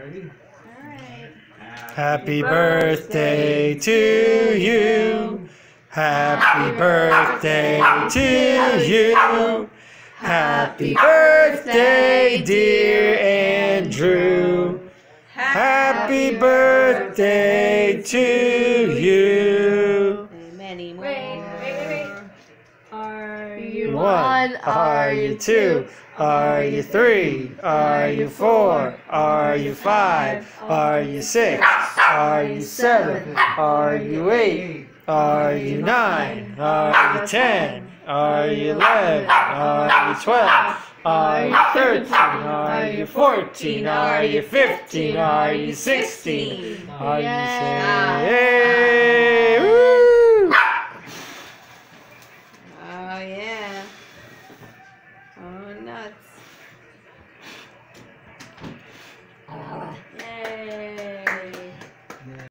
Ready? Alright. Happy birthday to you. Happy birthday to you. Happy birthday, dear Andrew. Happy birthday to you. Many more. Wait, wait, wait, wait. Are you One, are you two? Are you three? Are you four? Are you five? Are you six? Are you seven? Are you eight? Are you nine? Are you ten? Are you eleven? Are you twelve? Are you thirteen? Are you fourteen? Are you fifteen? Are you sixteen? Are you Yeah. say, hey, woo! Oh, yeah.